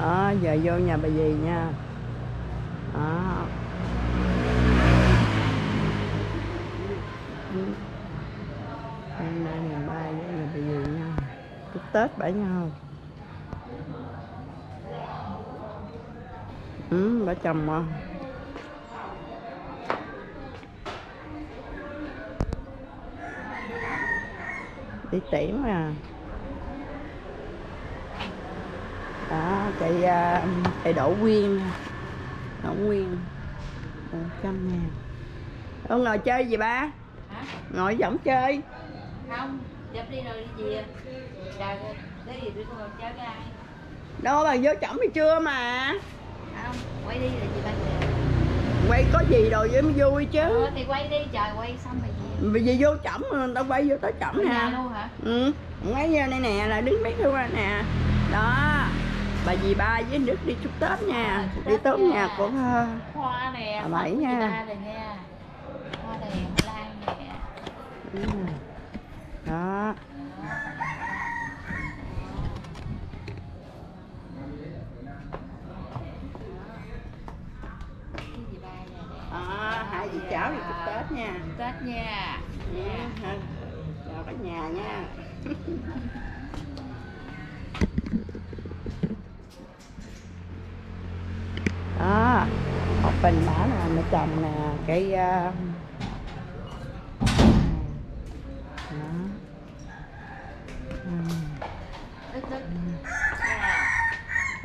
đó, giờ vô nhà bà dì nha. Đó. Hôm nay ngày ba vô nhà bà dì nha. Chúc tết bả nhau ừ bả chồng mà. Đi tiễn mà. Đó chị à, chị đỗ quyên đỗ quyên một trăm ngàn. Ủa ngồi chơi gì ba? Hả? Ngồi võng chơi. Không dập đi rồi đi về. Trời ơi cái gì tôi còn chơi với ai? Đâu bà vô chổng thì chưa mà. Không quay đi rồi chị ba quay có gì rồi với mới vui chứ. Ờ, thì quay đi trời quay xong rồi về. Bây giờ vô chổng tao quay vô tới chổng nhà nè luôn hả? Ừ ngay giờ này nè là đứng biết luôn nè. Đó bà dì ba với Đức đi chúc Tết nha chúc đi Tết tốt nha. nhà của ờ, hoa nè bảy nha. nha hoa nè hoa lan nè ừ. đó à, hai dì cháu đi chúc Tết nha tết nha Ừ, ha. chào cả nhà nha bình bả là mẹ chồng nè cái uh, Nha.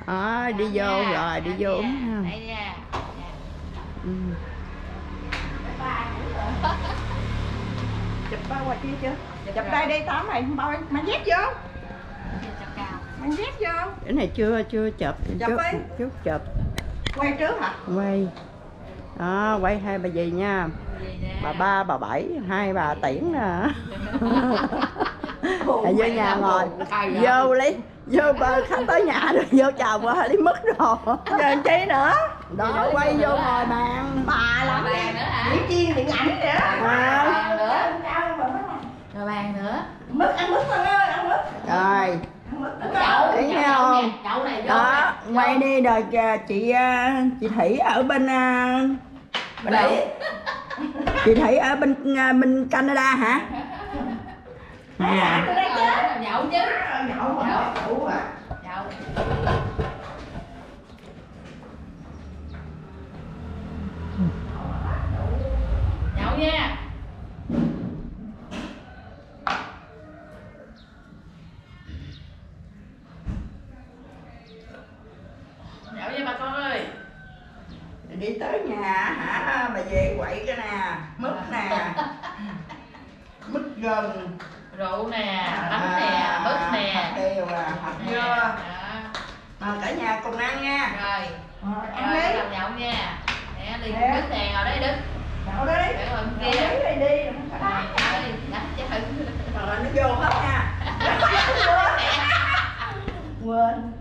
đó đi vô Nha, rồi đi vô uống ha. ừ. chụp bao qua kia chưa? Chụp đây đi tám mày bao mang dép vô. Mang dép vô. Cái này chưa chưa chụp Chụp chút chụp quay trước hả? Quay. Đó quay hai bà gì nha. Gì nè. bà ba bà bảy hai bà tiễn nè. À, vô nhà ngồi. Vô lấy vô bà khách tới nhà rồi vô chào qua lấy mất rồi. Giờ chi nữa? Đó quay vô ngồi bàn bà lắm bàn nữa hả? diễn chiên điện ảnh nữa. À, Rồi bàn nữa. Mứt ăn mứt con ơi ăn mứt rồi ăn mứt Cái con chậu Thấy chậu không? nè, chậu này vô đó nè, quay đi rồi kìa, chị à, chị thủy ở bên à, bên đâu? chị thủy ở bên à, bên canada hả? À. Rồi, làm nhậu chứ. Nhậu Nhậu. Nhậu nha Nhậu nha bà con ơi đi tới nhà hả bà về quậy cái nè mứt nè mứt gừng. Rượu nè, bánh nè, mứt nè. hạt điều à hạt dưa. mà cả nhà cùng ăn nha. Rồi, ăn đi. làm nhậu nha. Nè, đi. Đức nè, ngồi đấy Đức. Nhậu đi. Để ngồi kia. đi đi ngồi đánh chứ rồi nó vô hết nha quên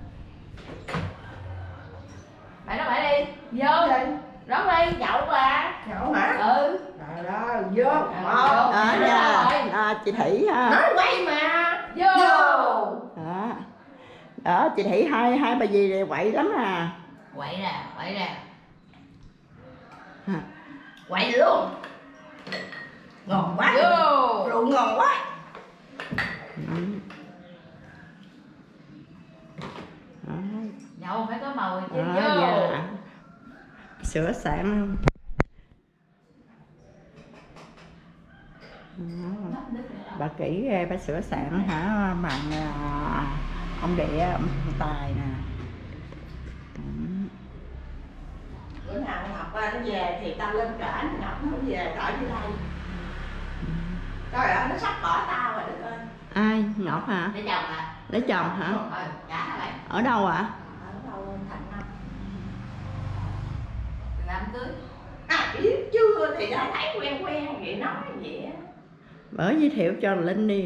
Mày nói mày đi, vô đi Rót đi, nhậu mà nhậu hả Ừ trời ơi vô. À, một nha à, chị thủy ha. Nói quay mà. Vô. Đó. Đó chị thủy hai hai bà gì này quậy lắm à. Quậy nè, quậy nè. Quay luôn. Ngon quá. Vô. Rượu ngon quá. Nhậu phải có màu chứ đó vô. dạ. Sửa sạn đó. Bà kỹ ghê bà sửa sạn hả? Bằng à, ông địa ông tài nè. Bữa nào ngọc à, nó về thì tao lên cỡ ngọc nó về cỡ như đây. Trời ơi nó sắp bỏ tao rồi đức ơi ai? Ngọc hả? Để chồng à lấy chồng hả? Ừ, lại ở đâu ạ? Ở đâu thành năm Làm cưới. À biết chưa thì đã thấy quen quen vậy nói vậy á bởi giới thiệu cho linh đi.